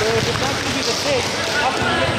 So, wir bleiben wieder 10.